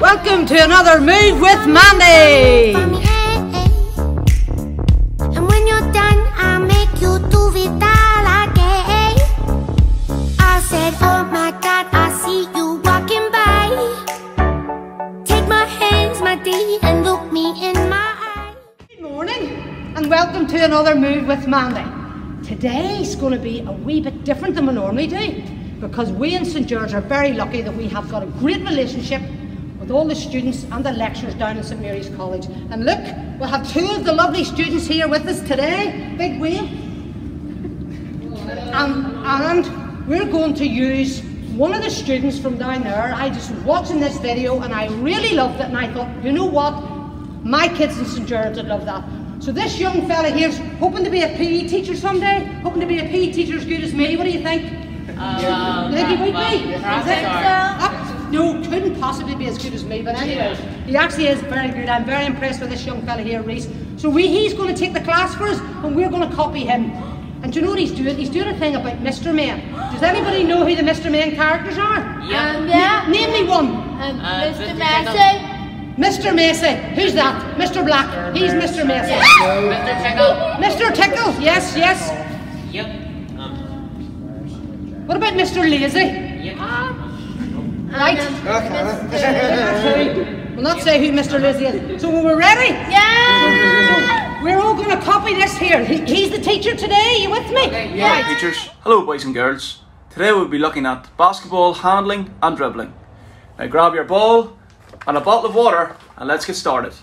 Welcome to another Move with Mandy. And when you're done, I make you do vital again. I said, Oh my God, I see you walking by. Take my hands, my dear, and look me in my eyes. Good morning and welcome to another Move with Mandy. Today's going to be a wee bit different than we normally do because we in St Gerard are very lucky that we have got a great relationship with all the students and the lecturers down in St Mary's College. And look, we'll have two of the lovely students here with us today. Big wave. And, and we're going to use one of the students from down there. I just was watching this video and I really loved it and I thought, you know what? My kids in St Gerard would love that. So this young fella here's hoping to be a PE teacher someday, hoping to be a PE teacher as good as me. What do you think? Um, You think he would be? it? so. No, couldn't possibly be as good as me, but anyway, he actually is very good. I'm very impressed with this young fella here, Reese. So we, he's going to take the class for us, and we're going to copy him. And do you know what he's doing? He's doing a thing about Mr. Men. Does anybody know who the Mr. Men characters are? Yeah. Um, yeah. Name me one. Um, Uh, Mr. Mr. Massey. Mr. Macy. Who's that? Mr. Black. He's Mr. Macy. Mr. Tickle. Mr. Tickle. Yes, yes. Yep. Um, What about Mr. Lazy? yep. Right. We'll not say who Mr. Lizzie is. So when we're ready, Yeah. we're all going to copy this here. He, he's the teacher today. you with me? Yeah. Teachers, hello boys and girls. Today we'll be looking at basketball handling and dribbling. Now grab your ball and a bottle of water and let's get started.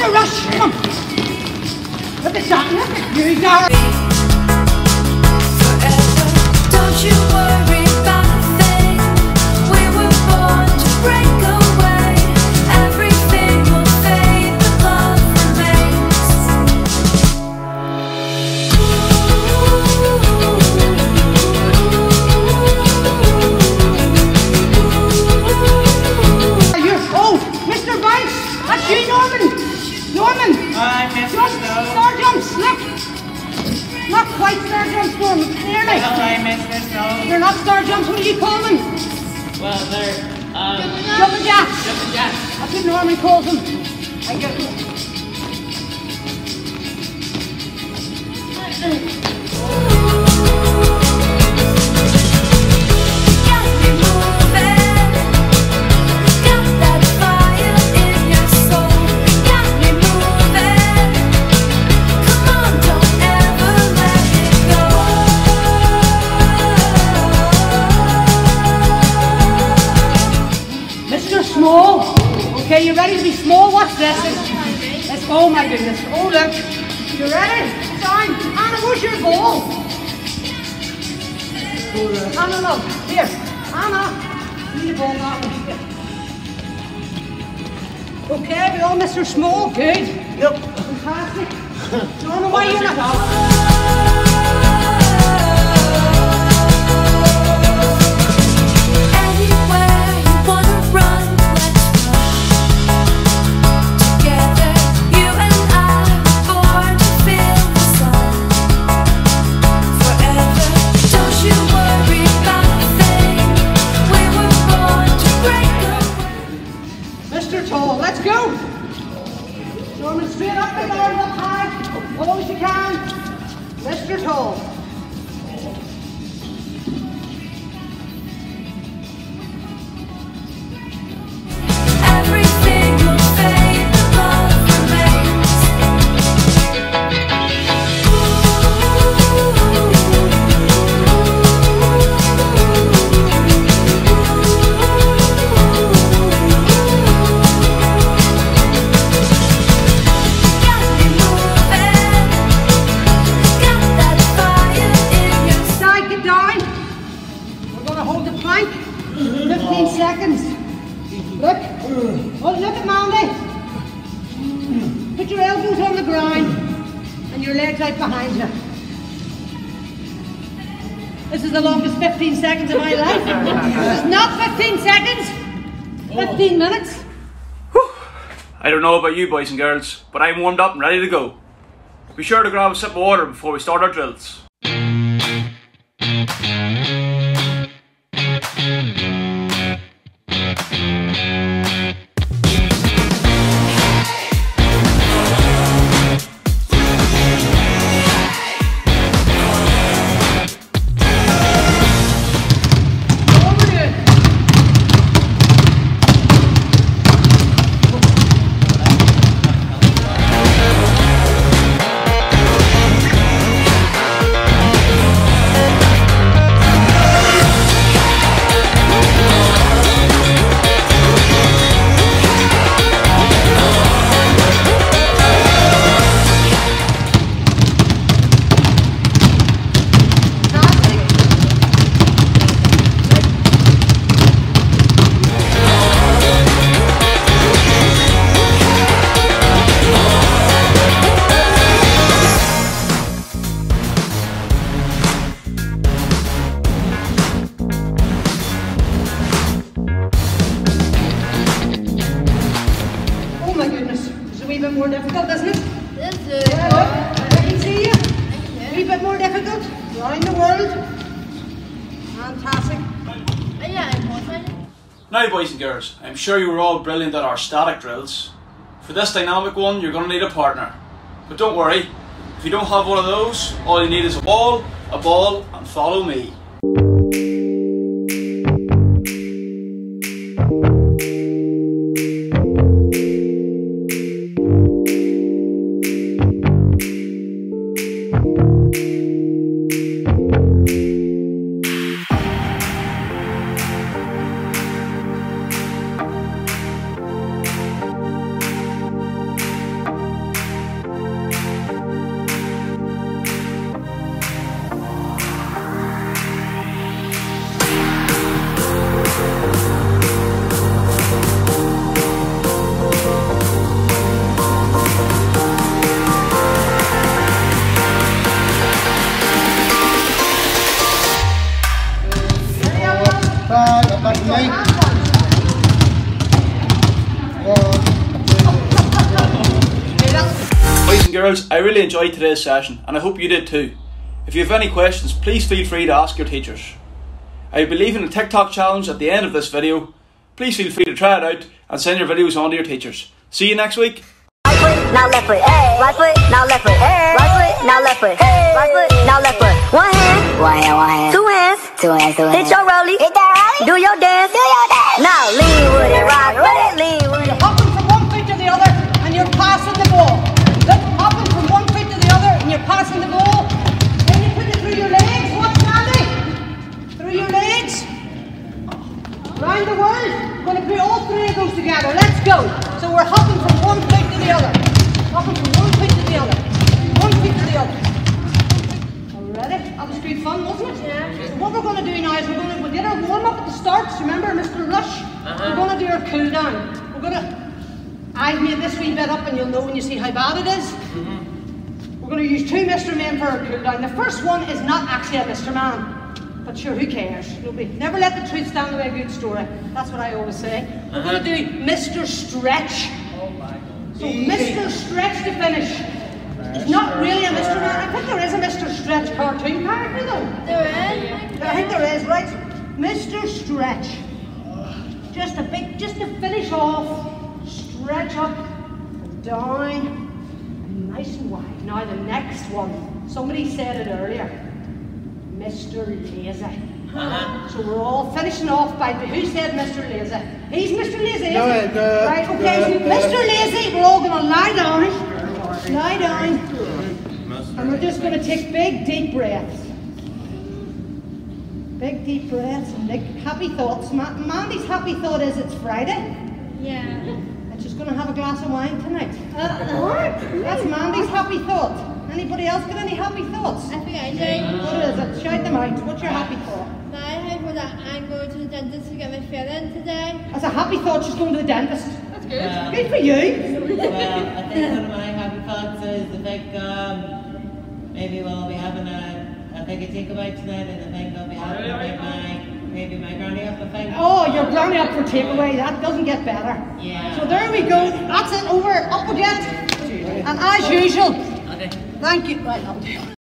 Mr. Rush, come on! Look at that, look at! Forever, don't you worry not star jumps, what do you call them? Well, they're, um, Jumping jacks! jumping jacks. That's what Norman calls them. I get Got goodness. Oh look. You ready? Fine. Anna, where's your ball? Anna, look. Here. Anna. Need the ball now. Okay, we all Mr. Small. Good. Yep. Fantastic. Don't know why Tall, let's go. Norman, straight up the guard, up high. All as you can. Mr. Tall. seconds. Look. Oh, look at Mandy. Put your elbows on the ground and your legs out behind you. This is the longest 15 seconds of my life. it's not 15 seconds. 15 minutes. I don't know about you boys and girls, but I'm warmed up and ready to go. Be sure to grab a sip of water before we start our drills. Bit more difficult, isn't it? This Yeah, is. look, I can see you. A wee bit more difficult. Around the world. Fantastic. Yeah, I'm watching. Now, boys and girls, I'm sure you were all brilliant at our static drills. For this dynamic one, you're going to need a partner. But don't worry, if you don't have one of those, all you need is a ball, a ball, and follow me. And girls, I really enjoyed today's session, and I hope you did too. If you have any questions, please feel free to ask your teachers. I believe in a TikTok challenge at the end of this video. Please feel free to try it out and send your videos on to your teachers. See you next week. Right foot, now left foot. Right foot, now left foot. Right foot, now left foot. Right foot, now left foot. One hand, one hand, one hand. Two hands, two hands, two hands. Hit your rollie, hit that rollie. Do your dance, do your dance. Now World. We're going to put all three of those together. Let's go. So we're hopping from one foot to the other. Hopping from one foot to the other. One foot to the other. Are we ready? That was good fun, wasn't it? Yeah. So what we're going to do now is we're going to we did our warm up at the start. Remember, Mr. Rush? Uh -huh. We're going to do our cool down. We're going to. I've made this wee bit up, and you'll know when you see how bad it is. Mhm. We're going to use two Mr. Men for our cool down. The first one is not actually a Mr. Man. But sure, who cares? Nobody. Never let the truth stand in the way of a good story. That's what I always say. We're going to do Mr. Stretch. Oh my God. So Mr. Stretch to finish. It's not really a Mr. Man. I think there is a Mr. Stretch cartoon character though. There is. I think there is, right? Mr. Stretch. Just a big, just to finish off, stretch up, and down, and nice and wide. Now the next one, somebody said it earlier, Mr. Lazy. So we're all finishing off by, who said Mr. Lazy? He's Mr. Lazy, is No, he? Uh, the- Right, okay, so the- the- Mr. Lazy, we're all going to lie down, lie down, and we're just going to take big, deep breaths. Big deep breaths and big happy thoughts. Ma- Mandy's happy thought is it's Friday Yeah. and she's going to have a glass of wine tonight. Uh, That's Mandy's happy thought. Anybody else got any happy thoughts? I think I do. What is it? Shout them out. What's your happy thought? My head was that I'm going to the dentist to get my filling today. That's a happy thought she's going to the dentist. That's good. Well, Good for you. well, I think one of my happy thoughts is I think um, maybe we'll be having a, a big takeaway tonight and I think I'll be having maybe my, maybe my granny up I think. Oh, you're ground up for takeaway. That doesn't get better. Yeah. So there we go. That's it. Over. Up again. And as usual, Okay. Thank you. Right.